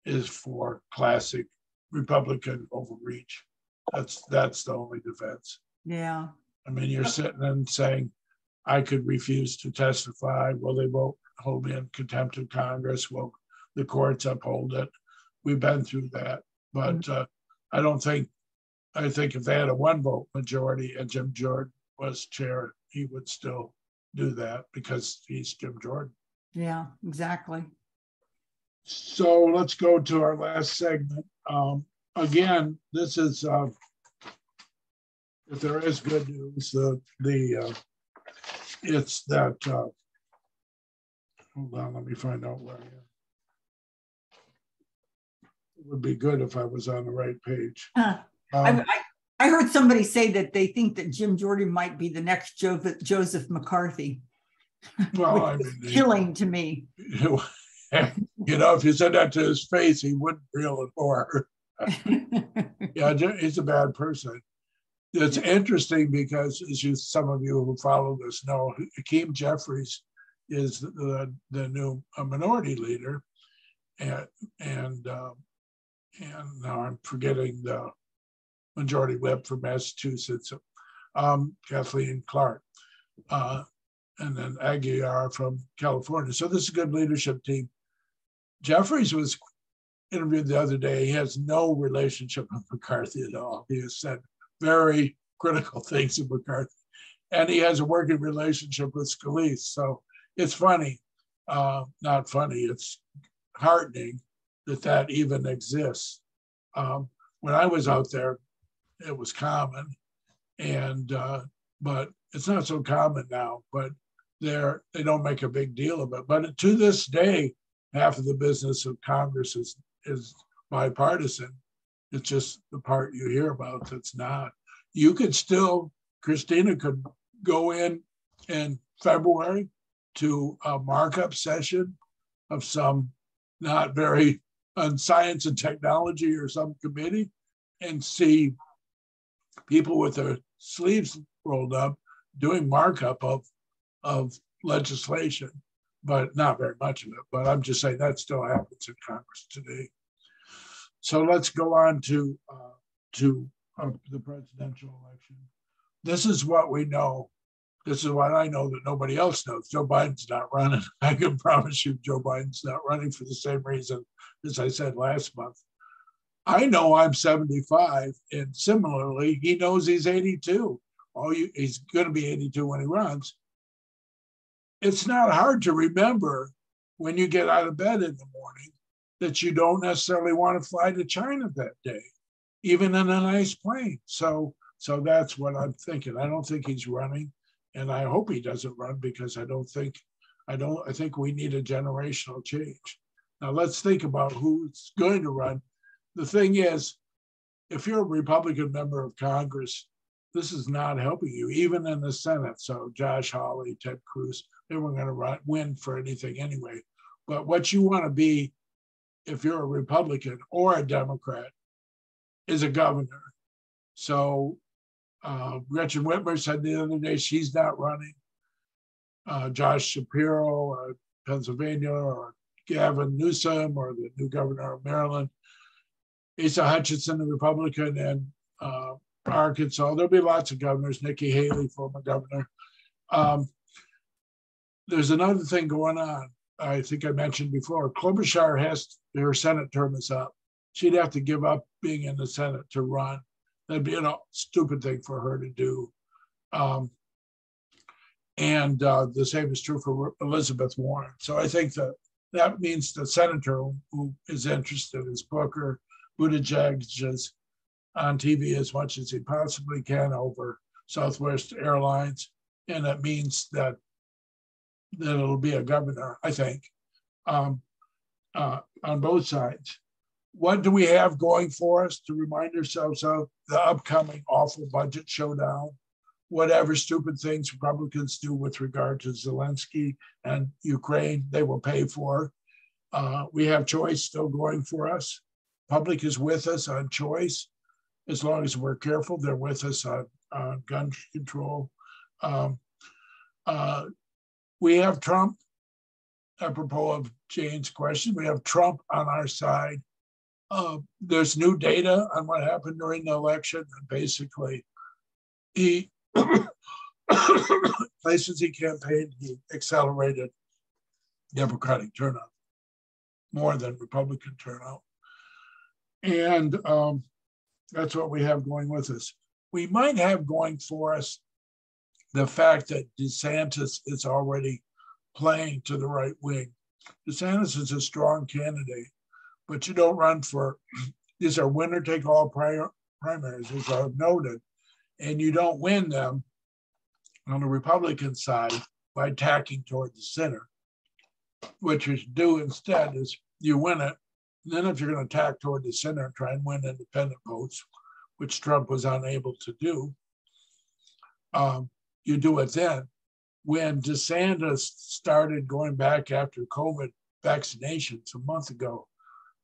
is for classic Republican overreach. That's that's the only defense. Yeah, I mean, you're sitting and saying, I could refuse to testify. Well, they won't hold me in contempt of Congress. Well, the courts uphold it. We've been through that. But uh, I don't think, I think if they had a one vote majority and Jim Jordan was chair, he would still do that because he's Jim Jordan. yeah, exactly. So let's go to our last segment. Um, again, this is, uh, if there is good news, the, the, uh, it's that, uh, hold on, let me find out where I am. It would be good if I was on the right page. Huh. I, Um, I, I heard somebody say that they think that Jim Jordan might be the next Joseph, Joseph McCarthy. well, I mean, Killing to me. you know, if you said that to his face, he wouldn't reel it for. Yeah, he's a bad person. It's interesting because, as you, some of you who follow this know, Hakeem Jeffries is the, the new uh, minority leader. And, and, um, and now I'm forgetting the majority whip from Massachusetts, um, Kathleen Clark. Uh, and then Aguilar from California. So this is a good leadership team. Jeffries was interviewed the other day. He has no relationship with McCarthy at all. He has said very critical things of McCarthy, and he has a working relationship with Scalise. So it's funny, uh, not funny. It's heartening that that even exists. Um, when I was out there, it was common, and uh, but it's not so common now. But they're they don't make a big deal of it. But to this day, half of the business of Congress is is bipartisan. It's just the part you hear about that's not. You could still, Christina could go in in February to a markup session of some not very on science and technology or some committee and see people with their sleeves rolled up doing markup of of legislation, but not very much of it. But I'm just saying that still happens in Congress today. So let's go on to uh, to uh, the presidential election. This is what we know This is what I know that nobody else knows. Joe Biden's not running. I can promise you Joe Biden's not running for the same reason as I said last month. I know I'm 75, and similarly, he knows he's 82. Oh, you, he's going to be 82 when he runs. It's not hard to remember when you get out of bed in the morning that you don't necessarily want to fly to China that day, even in a nice plane. So, so that's what I'm thinking. I don't think he's running, and I hope he doesn't run because I don't think, I don't, I think we need a generational change. Now let's think about who's going to run. The thing is, if you're a Republican member of Congress, this is not helping you, even in the Senate. So Josh Hawley, Ted Cruz, they weren't going to run, win for anything anyway. But what you want to be, if you're a Republican or a Democrat, is a governor. So uh, Gretchen Whitmer said the other day she's not running. Uh, Josh Shapiro, Pennsylvania, or Gavin Newsom, or the new governor of Maryland, Asa Hutchinson, the Republican, and uh, Arkansas. There'll be lots of governors. Nikki Haley, former governor. Um, there's another thing going on. I think I mentioned before. Klobuchar has her Senate term is up. She'd have to give up being in the Senate to run. That'd be a stupid thing for her to do. Um, and uh, the same is true for Elizabeth Warren. So I think that that means the senator who is interested is Booker. Buttigieg is on TV as much as he possibly can over Southwest Airlines, and that means that that it'll be a governor, I think, um, uh, on both sides. What do we have going for us to remind ourselves of the upcoming awful budget showdown? Whatever stupid things Republicans do with regard to Zelensky and Ukraine, they will pay for. Uh, we have choice still going for us. Public is with us on choice. As long as we're careful, they're with us on, on gun control. Um, uh, we have Trump, apropos of Jane's question, we have Trump on our side. Uh, there's new data on what happened during the election, and basically, he places he campaigned, he accelerated Democratic turnout more than Republican turnout, and um, that's what we have going with us. We might have going for us the fact that DeSantis is already playing to the right wing. DeSantis is a strong candidate, but you don't run for these are winner take all prior, primaries, as I've noted, and you don't win them on the Republican side by tacking toward the center. What you do instead is you win it. Then, if you're going to tack toward the center try and win independent votes, which Trump was unable to do, um, you do it then. When DeSantis started going back after COVID vaccinations a month ago,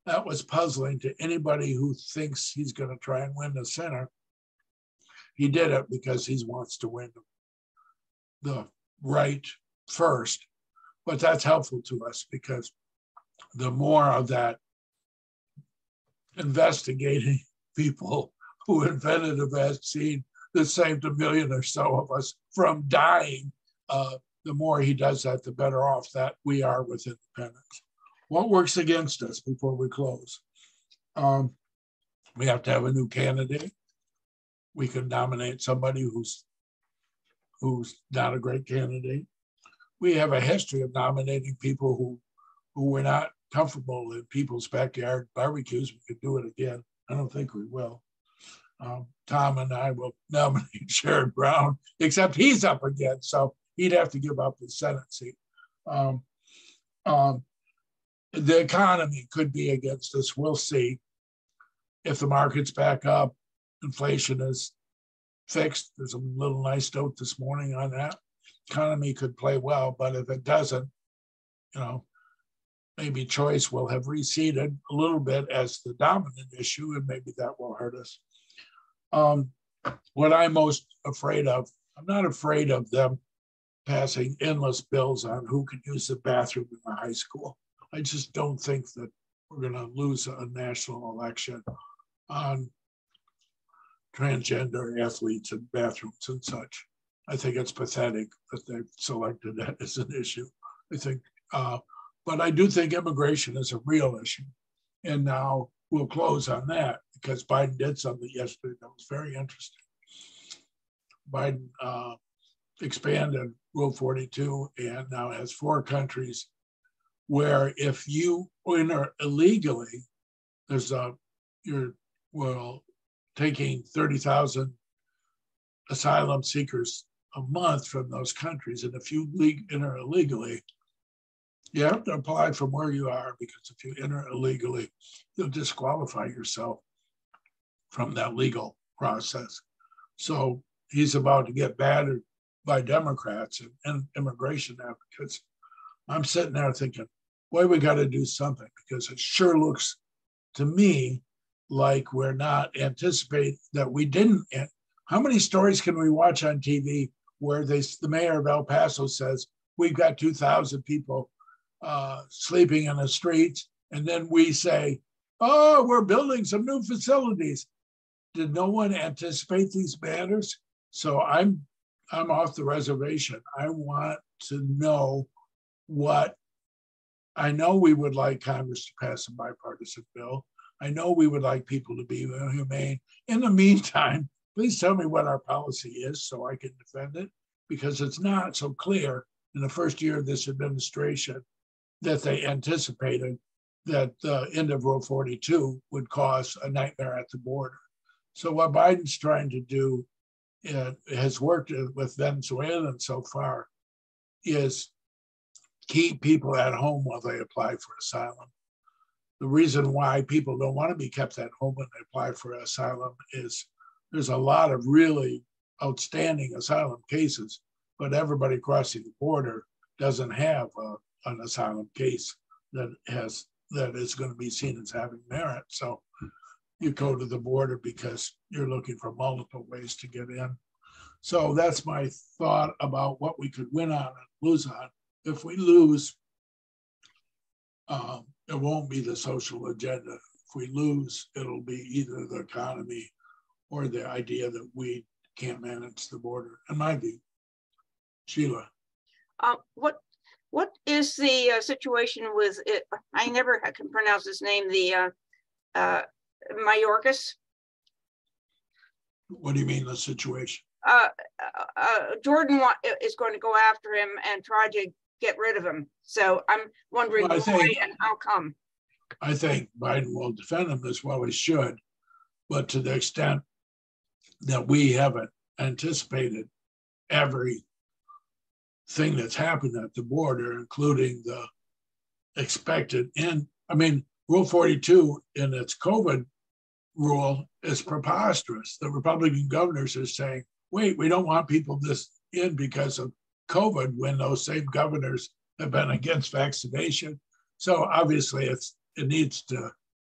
that was puzzling to anybody who thinks he's going to try and win the center. He did it because he wants to win the right first. But that's helpful to us because the more of that investigating people who invented a vaccine that saved a million or so of us from dying, uh, the more he does that, the better off that we are with independence. What works against us before we close? Um, we have to have a new candidate. We can nominate somebody who's who's not a great candidate. We have a history of nominating people who who were not comfortable in people's backyard barbecues. We could do it again. I don't think we will um, Tom and I will nominate Sherrod Brown, except he's up again, so he'd have to give up his Senate seat. Um, um, the economy could be against us. We'll see. If the market's back up, inflation is fixed. There's a little nice note this morning on that. Economy could play well, but if it doesn't, you know, maybe choice will have receded a little bit as the dominant issue, and maybe that will hurt us. Um, what I'm most afraid of, I'm not afraid of them passing endless bills on who can use the bathroom in the high school. I just don't think that we're going to lose a national election on transgender athletes and bathrooms and such. I think it's pathetic that they've selected that as an issue. I think, uh, but I do think immigration is a real issue. And now we'll close on that because Biden did something yesterday that was very interesting. Biden uh, expanded Rule 42 and now has four countries where if you enter illegally, there's a you're well taking 30,000 asylum seekers a month from those countries. And if you enter illegally, you have to apply from where you are because if you enter illegally, you'll disqualify yourself from that legal process. So he's about to get battered by Democrats and, and immigration advocates. I'm sitting there thinking, boy, we got to do something because it sure looks to me like we're not anticipating that we didn't. How many stories can we watch on TV where they, the mayor of El Paso says, we've got 2,000 people uh, sleeping in the streets. And then we say, oh, we're building some new facilities. Did no one anticipate these matters? So I'm I'm off the reservation. I want to know what I know we would like Congress to pass a bipartisan bill. I know we would like people to be humane. In the meantime, please tell me what our policy is so I can defend it because it's not so clear in the first year of this administration that they anticipated that the end of Rule 42 would cause a nightmare at the border. So what Biden's trying to do uh, has worked with Venezuelans so far is keep people at home while they apply for asylum. The reason why people don't want to be kept at home when they apply for asylum is there's a lot of really outstanding asylum cases, but everybody crossing the border doesn't have a, an asylum case that has that is going to be seen as having merit. So you go to the border because you're looking for multiple ways to get in. So that's my thought about what we could win on and lose on. If we lose, um, it won't be the social agenda. If we lose, it'll be either the economy or the idea that we can't manage the border, in my view. Sheila. Uh, what what is the uh, situation with it? I never can pronounce his name. The uh, uh, Mayorkas. What do you mean the situation? Uh, uh, uh Jordan is going to go after him and try to get rid of him. So I'm wondering well, why think, and how come. I think Biden will defend him as well as should, but to the extent that we haven't anticipated every thing that's happened at the border, including the expected end. I mean, Rule 42 in its COVID rule is preposterous. The Republican governors are saying, wait, we don't want people this in because of COVID when those same governors have been against vaccination. So obviously it's it needs to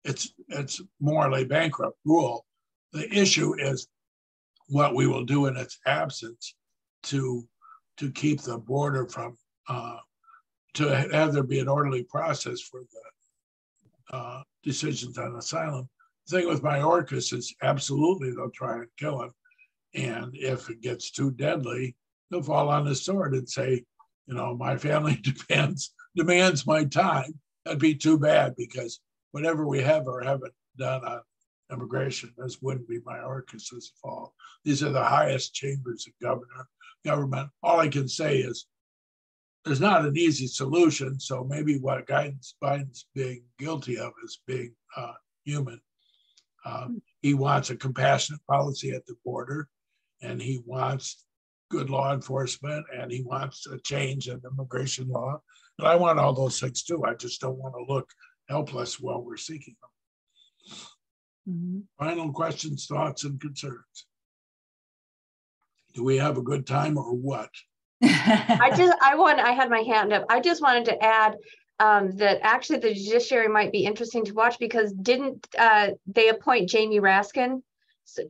it's it's morally bankrupt rule. The issue is what we will do in its absence to to keep the border from uh, to have there be an orderly process for the uh, decisions on asylum. The thing with Mayorkas is absolutely they'll try and kill him, and if it gets too deadly, they'll fall on his sword and say, you know, my family depends demands my time. That'd be too bad because whatever we have or haven't done on immigration, this wouldn't be Mayorkas's fault. These are the highest chambers of governor government. All I can say is there's not an easy solution. So maybe what guidance Biden's being guilty of is being uh, human. Uh, he wants a compassionate policy at the border, and he wants good law enforcement, and he wants a change in immigration law. And I want all those things too. I just don't want to look helpless while we're seeking them. Mm-hmm. Final questions, thoughts, and concerns. Do we have a good time or what? I just, I want, I had my hand up. I just wanted to add um, that actually the judiciary might be interesting to watch because didn't uh, they appoint Jamie Raskin,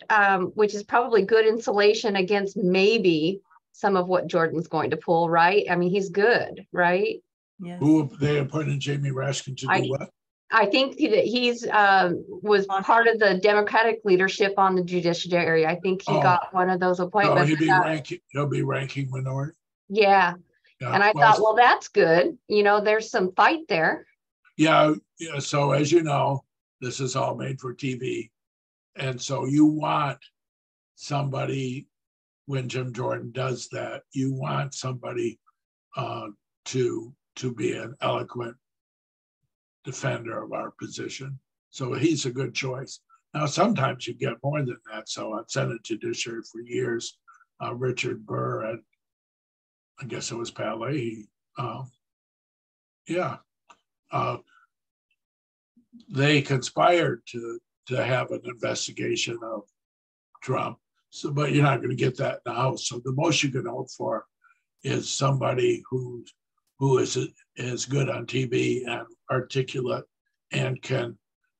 um, which is probably good insulation against maybe some of what Jordan's going to pull, right? I mean, he's good, right? Yeah. Who they appointed Jamie Raskin to do I, what? I think that he's, um, was part of the Democratic leadership on the judiciary. I think he Oh. got one of those No, appointments. he'll be Uh, ranking, he'll be ranking minority. Yeah, Yeah, and I well, thought, well, that's good. You know, there's some fight there. Yeah, yeah, so as you know, this is all made for TV. And so you want somebody, when Jim Jordan does that, you want somebody uh, to, to be an eloquent defender of our position. So he's a good choice. Now, sometimes you get more than that. So I've on Senate Judiciary for years, uh, Richard Burr and I guess it was Pat Leahy. Uh, yeah, uh, they conspired to to have an investigation of Trump. So, but you're not going to get that in the House. So the most you can hope for is somebody who who is is good on TV and articulate and can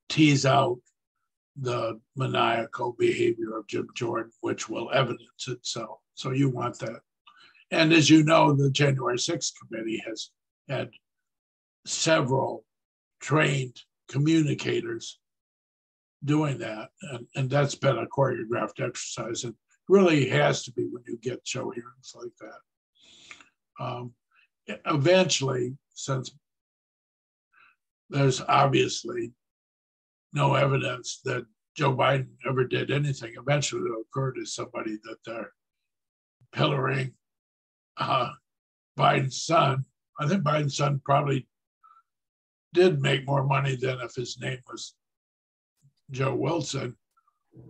tease out the maniacal behavior of Jim Jordan, which will evidence itself. So you want that. And as you know, the January 6th committee has had several trained communicators doing that. And, and that's been a choreographed exercise and really has to be when you get show hearings like that. Um, eventually, since there's obviously no evidence that Joe Biden ever did anything, eventually it'll occur to somebody that they're pillaring uh, Biden's son. I think Biden's son probably did make more money than if his name was Joe Wilson.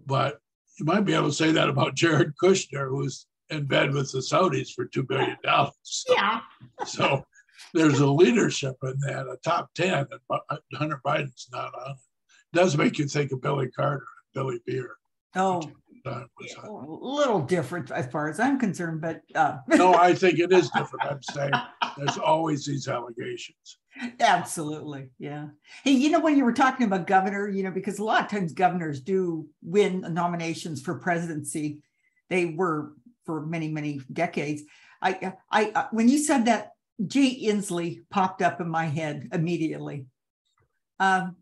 But you might be able to say that about Jared Kushner, who's in bed with the Saudis for $2 billion. So, Yeah. so there's a leadership in that, a top 10, and Hunter Biden's not on it. Does make you think of Billy Carter and Billy Beer. Oh, That was a a- little different as far as I'm concerned, but uh, No, I think it is different. I'm saying there's always these allegations. absolutely. Yeah. Hey, you know, when you were talking about governor, you know, because a lot of times governors do win nominations for presidency. They were for many, many decades. I, I, I when you said that, Jay Inslee popped up in my head immediately. Um,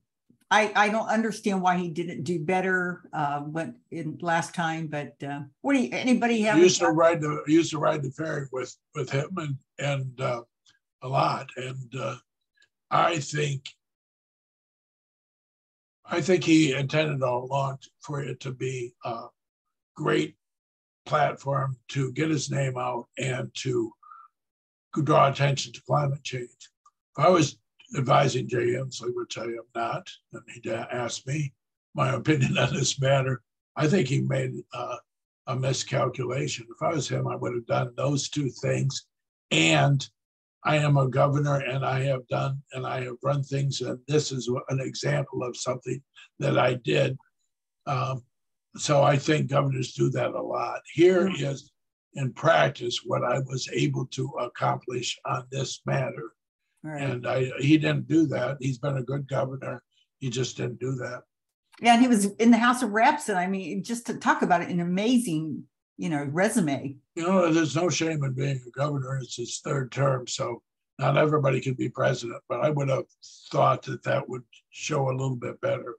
I, I don't understand why he didn't do better uh, when in last time, but uh, what do you, anybody have? I used to ride the I used to ride the ferry with with him and and uh, a lot, and uh, I think I think he intended all along for it to be a great platform to get his name out and to draw attention to climate change. If I was advising Jay Inslee, which I am not, and he asked me my opinion on this matter, I think he made uh, a miscalculation. If I was him, I would have done those two things. And I am a governor and I have done and I have run things. And this is an example of something that I did. Um, so I think governors do that a lot. Here is in practice what I was able to accomplish on this matter. Right. And I, he didn't do that. He's been a good governor. He just didn't do that. Yeah, and he was in the House of Reps, and I mean, just to talk about it, an amazing, you know, resume. You know, there's no shame in being a governor. It's his third term, so not everybody can be president. But I would have thought that that would show a little bit better.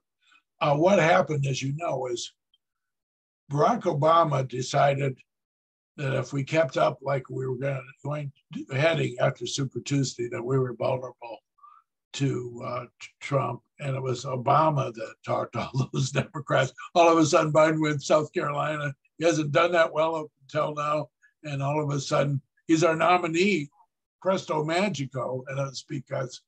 Uh, what happened, as you know, is Barack Obama decided that if we kept up like we were going, going heading after Super Tuesday, that we were vulnerable to uh, Trump. And it was Obama that talked to all those Democrats. All of a sudden, Biden went South Carolina. He hasn't done that well up until now. And all of a sudden, he's our nominee, presto magico. And it's because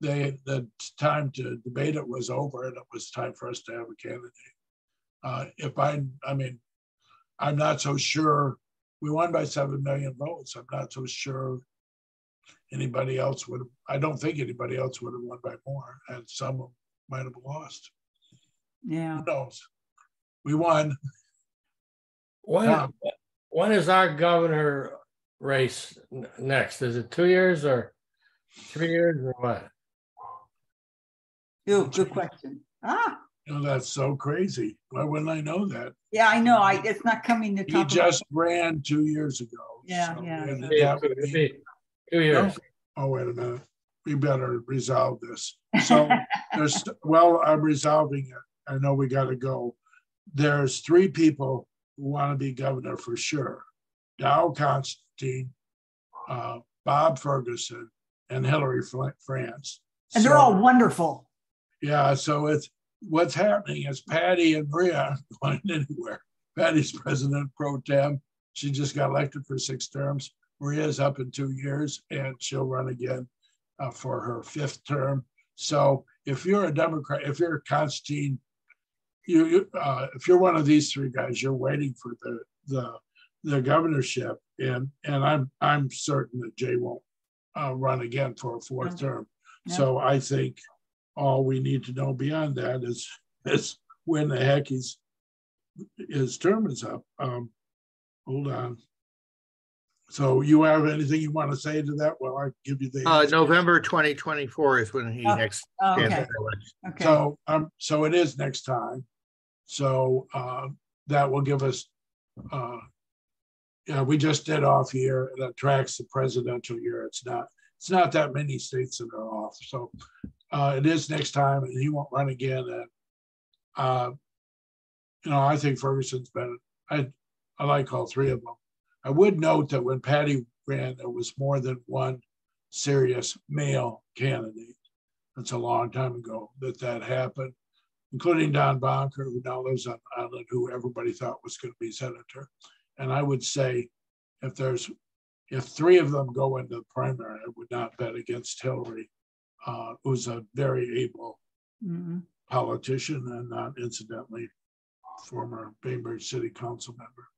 they the time to debate it was over and it was time for us to have a candidate. Uh, if I, I mean, I'm not so sure. We won by seven million votes. I'm not so sure anybody else would have, I don't think anybody else would have won by more, and some might have lost. Yeah. Who knows? We won. When, Tom. when is our governor race next? Is it two years or three years or what? Oh, good question. Ah, You know, that's so crazy. Why wouldn't I know that? yeah, I know. I it's not coming to He top. of- just ran two years ago. Yeah, so- yeah. and It'd that would be- be Two years. Oh, wait a minute. we better resolve this. So there's, well, I'm resolving it. I know we gotta go. There's three people who want to be governor for sure. Dow Constantine, uh, Bob Ferguson, and Hilary Franz. And they're all wonderful. yeah, so it's what's happening is Patty and Maria aren't going anywhere. Patty's president pro tem. She just got elected for six terms. Maria's up in two years and she'll run again uh, for her fifth term. So if you're a Democrat, if you're Constantine, you, you uh, if you're one of these three guys, you're waiting for the the the governorship, and and I'm I'm certain that Jay won't uh, run again for a fourth term. So I think all we need to know beyond that is is when the heck he's his term is up. Um, hold on. So you have anything you want to say to that? Well, I give you the. Uh. November twenty twenty-four is when he Oh, next. Oh, Okay, okay. So, um, so it is next time. So, uh, that will give us, uh, yeah, we just did off year that tracks the presidential year. It's not, it's not that many states that are off. So, uh, it is next time and he won't run again. And, uh, you know, I think Ferguson's been, I, I like all three of them. I would note that when Patty ran, there was more than one serious male candidate. That's a long time ago that that happened, including Don Bonker, who now lives on Island, who everybody thought was going to be senator. And I would say if there's, if three of them go into the primary, I would not bet against Hilary, uh, who's a very able Mhm. politician and not incidentally former Bainbridge City Council member.